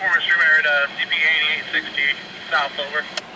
Performance streamer at uh, CP 8860 south over.